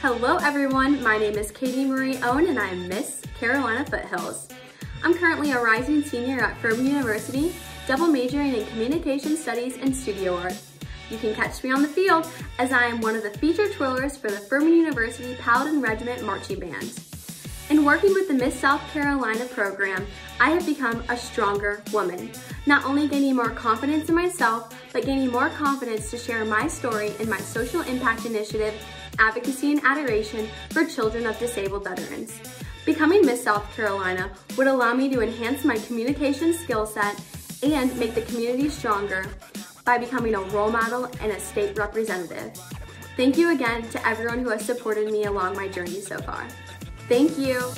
Hello everyone, my name is Katiemarie Owen and I am Miss Carolina Foothills. I'm currently a rising senior at Furman University, double majoring in Communication Studies and Studio Art. You can catch me on the field as I am one of the featured twirlers for the Furman University Paladin Regiment Marching Band. In working with the Miss South Carolina program, I have become a stronger woman, not only gaining more confidence in myself, but gaining more confidence to share my story in my social impact initiative advocacy and adoration for children of disabled veterans. Becoming Miss South Carolina would allow me to enhance my communication skill set and make the community stronger by becoming a role model and a state representative. Thank you again to everyone who has supported me along my journey so far. Thank you.